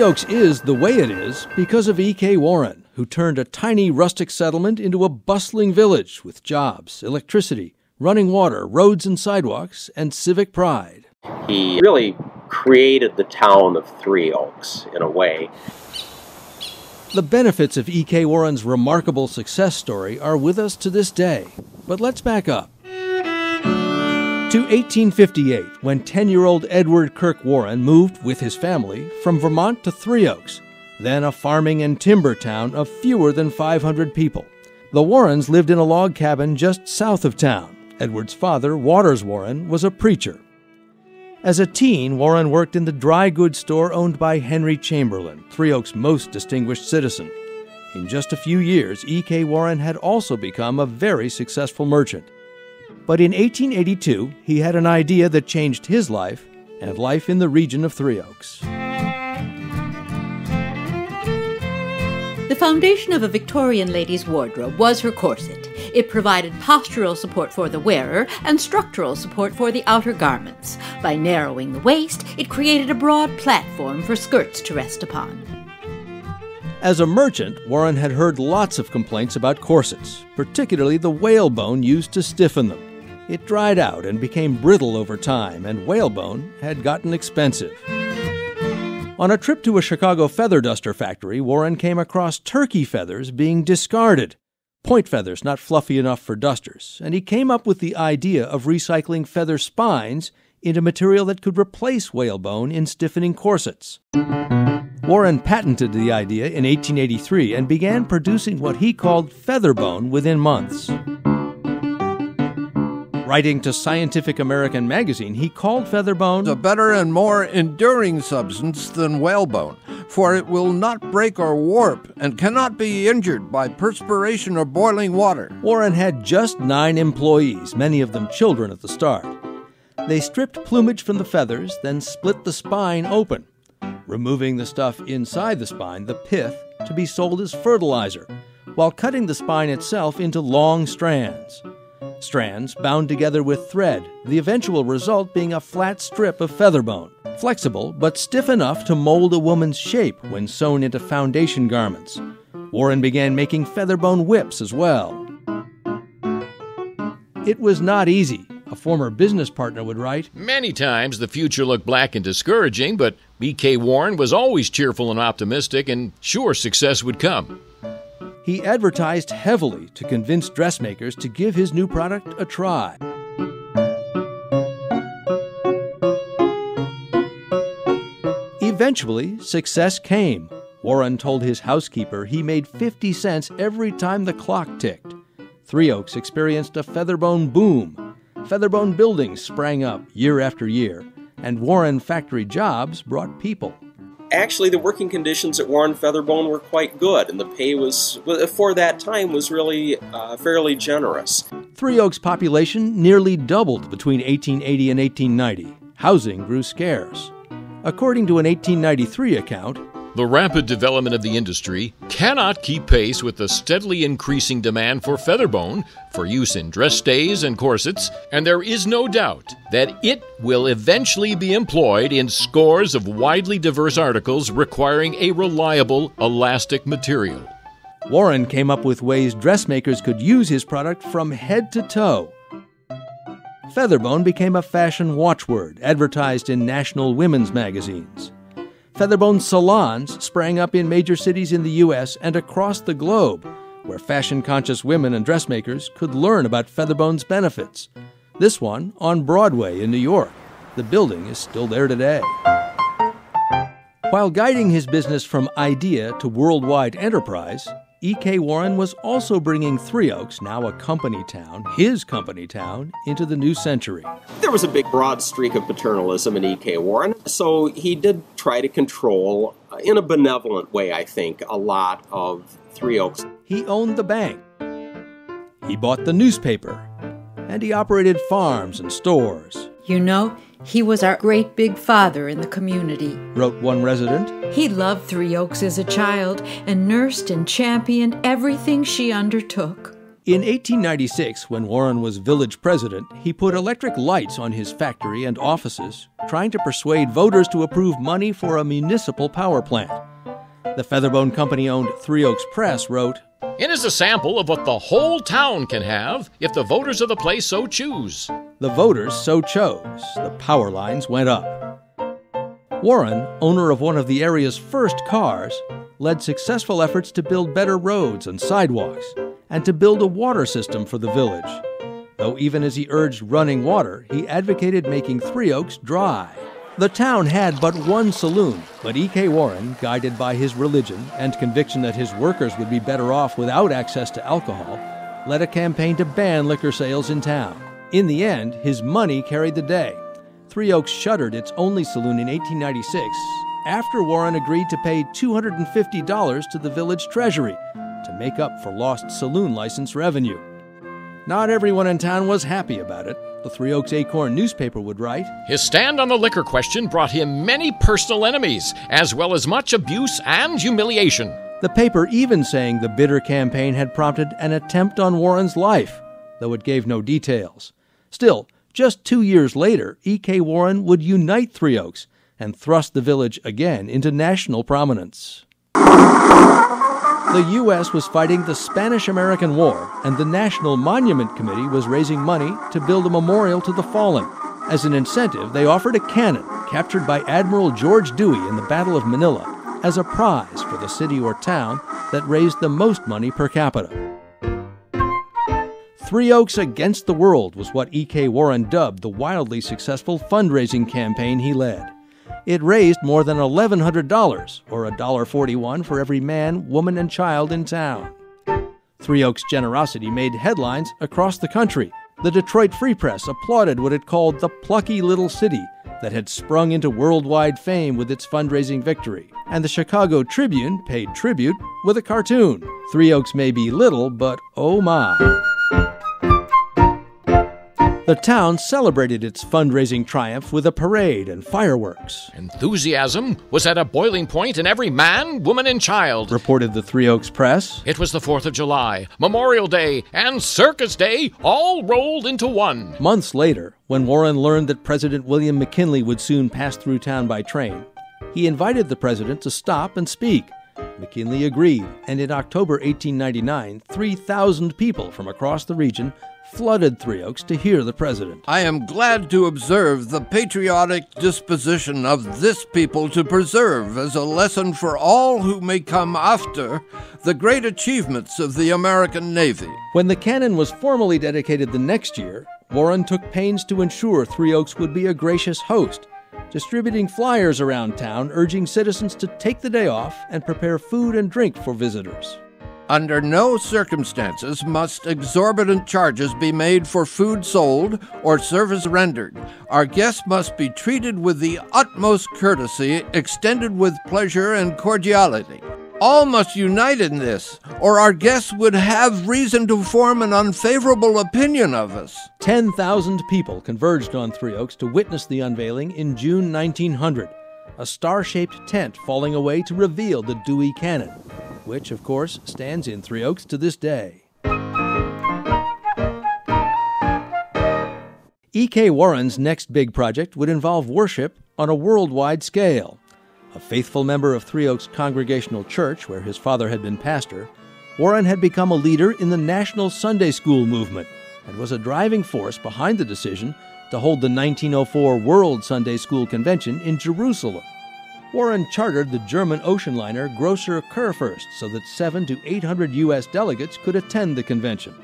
Three Oaks is the way it is because of E.K. Warren, who turned a tiny rustic settlement into a bustling village with jobs, electricity, running water, roads and sidewalks, and civic pride. He really created the town of Three Oaks in a way. The benefits of E.K. Warren's remarkable success story are with us to this day. But let's back up. To 1858, when 10 year old Edward Kirk Warren moved with his family from Vermont to Three Oaks, then a farming and timber town of fewer than 500 people. The Warrens lived in a log cabin just south of town. Edward's father, Waters Warren, was a preacher. As a teen, Warren worked in the dry goods store owned by Henry Chamberlain, Three Oaks' most distinguished citizen. In just a few years, E.K. Warren had also become a very successful merchant. But in 1882, he had an idea that changed his life and life in the region of Three Oaks. The foundation of a Victorian lady's wardrobe was her corset. It provided postural support for the wearer and structural support for the outer garments. By narrowing the waist, it created a broad platform for skirts to rest upon. As a merchant, Warren had heard lots of complaints about corsets, particularly the whalebone used to stiffen them. It dried out and became brittle over time, and whalebone had gotten expensive. On a trip to a Chicago feather duster factory, Warren came across turkey feathers being discarded. Point feathers not fluffy enough for dusters, and he came up with the idea of recycling feather spines into material that could replace whalebone in stiffening corsets. Warren patented the idea in 1883 and began producing what he called featherbone within months. Writing to Scientific American magazine, he called featherbone a better and more enduring substance than whalebone, for it will not break or warp and cannot be injured by perspiration or boiling water. Warren had just nine employees, many of them children at the start. They stripped plumage from the feathers, then split the spine open, removing the stuff inside the spine, the pith, to be sold as fertilizer, while cutting the spine itself into long strands strands bound together with thread, the eventual result being a flat strip of featherbone, flexible but stiff enough to mold a woman's shape when sewn into foundation garments. Warren began making featherbone whips as well. It was not easy. A former business partner would write Many times the future looked black and discouraging, but E.K. Warren was always cheerful and optimistic and sure success would come. He advertised heavily to convince dressmakers to give his new product a try. Eventually, success came. Warren told his housekeeper he made 50 cents every time the clock ticked. Three Oaks experienced a featherbone boom. Featherbone buildings sprang up year after year, and Warren factory jobs brought people actually the working conditions at Warren Featherbone were quite good, and the pay was, for that time, was really uh, fairly generous. Three Oaks' population nearly doubled between 1880 and 1890. Housing grew scarce. According to an 1893 account, the rapid development of the industry cannot keep pace with the steadily increasing demand for featherbone for use in dress stays and corsets, and there is no doubt that it will eventually be employed in scores of widely diverse articles requiring a reliable elastic material. Warren came up with ways dressmakers could use his product from head to toe. Featherbone became a fashion watchword advertised in national women's magazines. Featherbone salons sprang up in major cities in the U.S. and across the globe, where fashion conscious women and dressmakers could learn about Featherbone's benefits. This one on Broadway in New York. The building is still there today. While guiding his business from idea to worldwide enterprise, E.K. Warren was also bringing Three Oaks, now a company town, his company town, into the new century. There was a big broad streak of paternalism in E.K. Warren, so he did try to control, uh, in a benevolent way, I think, a lot of Three Oaks. He owned the bank, he bought the newspaper, and he operated farms and stores. You know, he was our great big father in the community, wrote one resident. He loved Three Oaks as a child and nursed and championed everything she undertook. In 1896, when Warren was village president, he put electric lights on his factory and offices, trying to persuade voters to approve money for a municipal power plant. The Featherbone Company owned Three Oaks Press wrote, It is a sample of what the whole town can have if the voters of the place so choose. The voters so chose. The power lines went up. Warren, owner of one of the area's first cars, led successful efforts to build better roads and sidewalks and to build a water system for the village. Though even as he urged running water, he advocated making Three Oaks dry. The town had but one saloon, but E.K. Warren, guided by his religion and conviction that his workers would be better off without access to alcohol, led a campaign to ban liquor sales in town. In the end, his money carried the day. Three Oaks shuttered its only saloon in 1896 after Warren agreed to pay $250 to the village treasury to make up for lost saloon license revenue. Not everyone in town was happy about it. The Three Oaks Acorn newspaper would write His stand on the liquor question brought him many personal enemies, as well as much abuse and humiliation. The paper even saying the bitter campaign had prompted an attempt on Warren's life, though it gave no details. Still, just two years later, E.K. Warren would unite Three Oaks and thrust the village again into national prominence. The U.S. was fighting the Spanish American War, and the National Monument Committee was raising money to build a memorial to the fallen. As an incentive, they offered a cannon captured by Admiral George Dewey in the Battle of Manila as a prize for the city or town that raised the most money per capita. Three Oaks Against the World was what E.K. Warren dubbed the wildly successful fundraising campaign he led. It raised more than $1,100, or $1.41 for every man, woman, and child in town. Three Oaks' generosity made headlines across the country. The Detroit Free Press applauded what it called the plucky little city that had sprung into worldwide fame with its fundraising victory. And the Chicago Tribune paid tribute with a cartoon. Three Oaks may be little, but oh my. The town celebrated its fundraising triumph with a parade and fireworks, Enthusiasm was at a boiling point in every man, woman, and child. reported the Three Oaks Press. It was the 4th of July, Memorial Day, and Circus Day all rolled into one. Months later, when Warren learned that President William McKinley would soon pass through town by train, he invited the president to stop and speak. McKinley agreed, and in October 1899, 3,000 people from across the region flooded Three Oaks to hear the president. I am glad to observe the patriotic disposition of this people to preserve, as a lesson for all who may come after, the great achievements of the American Navy. When the cannon was formally dedicated the next year, Warren took pains to ensure Three Oaks would be a gracious host, distributing flyers around town urging citizens to take the day off and prepare food and drink for visitors. Under no circumstances must exorbitant charges be made for food sold or service rendered. Our guests must be treated with the utmost courtesy, extended with pleasure and cordiality. All must unite in this, or our guests would have reason to form an unfavorable opinion of us. 10,000 people converged on Three Oaks to witness the unveiling in June 1900, a star shaped tent falling away to reveal the Dewey Cannon, which, of course, stands in Three Oaks to this day. E.K. Warren's next big project would involve worship on a worldwide scale. A faithful member of Three Oaks Congregational Church, where his father had been pastor, Warren had become a leader in the national Sunday school movement and was a driving force behind the decision to hold the 1904 World Sunday School Convention in Jerusalem. Warren chartered the German ocean liner Grosser Kurfürst so that 7 to 800 U.S. delegates could attend the convention.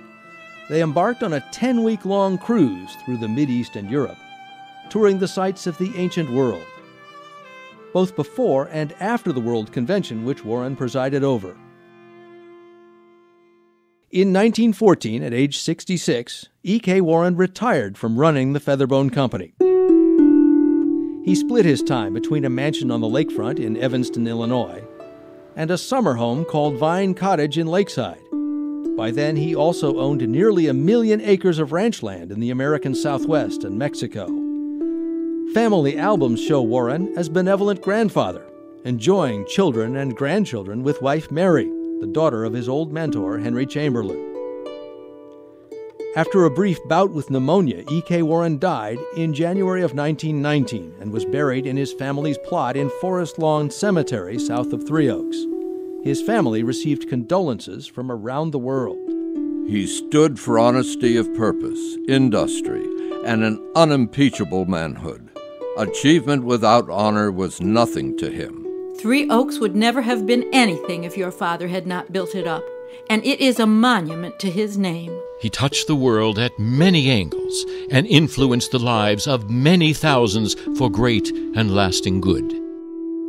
They embarked on a 10 week long cruise through the Mideast and Europe, touring the sites of the ancient world, both before and after the World Convention, which Warren presided over. In 1914, at age 66, E.K. Warren retired from running the Featherbone Company. He split his time between a mansion on the lakefront in Evanston, Illinois, and a summer home called Vine Cottage in Lakeside. By then, he also owned nearly a million acres of ranch land in the American Southwest and Mexico. Family albums show Warren as benevolent grandfather, enjoying children and grandchildren with wife Mary, the daughter of his old mentor, Henry Chamberlain. After a brief bout with pneumonia, E.K. Warren died in January of 1919 and was buried in his family's plot in Forest Lawn Cemetery south of Three Oaks. His family received condolences from around the world. He stood for honesty of purpose, industry, and an unimpeachable manhood. Achievement without honor was nothing to him. Three Oaks would never have been anything if your father had not built it up, and it is a monument to his name. He touched the world at many angles and influenced the lives of many thousands for great and lasting good.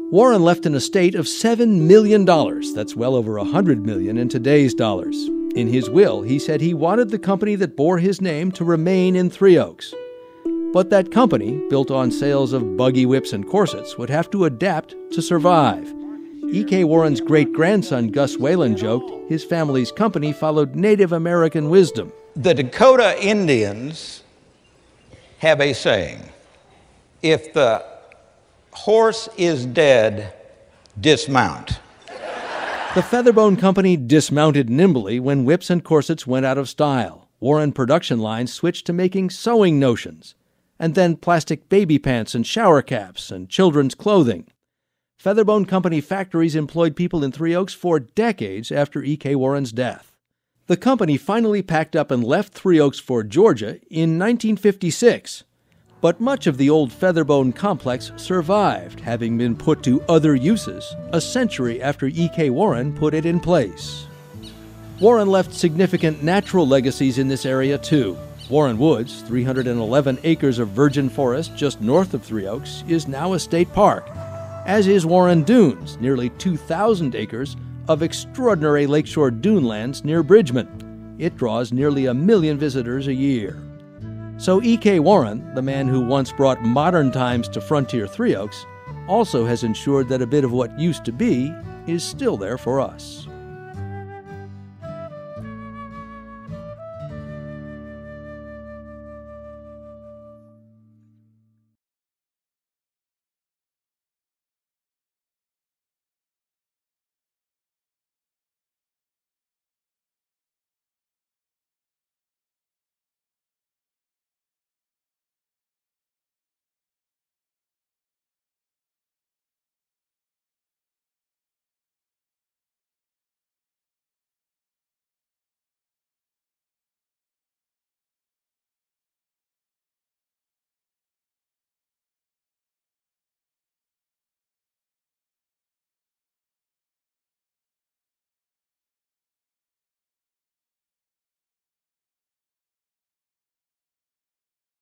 Warren left an estate of $7 million. That's well over 100 million in today's dollars. In his will, he said he wanted the company that bore his name to remain in Three Oaks. But that company, built on sales of buggy whips and corsets, would have to adapt to survive. E.K. Warren's great grandson, Gus Whalen, joked his family's company followed Native American wisdom. The Dakota Indians have a saying if the horse is dead, dismount. The Featherbone Company dismounted nimbly when whips and corsets went out of style. Warren production lines switched to making sewing notions, and then plastic baby pants and shower caps and children's clothing. Featherbone Company factories employed people in Three Oaks for decades after E.K. Warren's death. The company finally packed up and left Three Oaks for Georgia in 1956. But much of the old Featherbone complex survived, having been put to other uses a century after E.K. Warren put it in place. Warren left significant natural legacies in this area, too. Warren Woods, 311 acres of virgin forest just north of Three Oaks, is now a state park, as is Warren Dunes, nearly 2,000 acres of extraordinary lakeshore dune lands near Bridgman. It draws nearly a million visitors a year. So E.K. Warren, the man who once brought modern times to Frontier Three Oaks, also has ensured that a bit of what used to be is still there for us.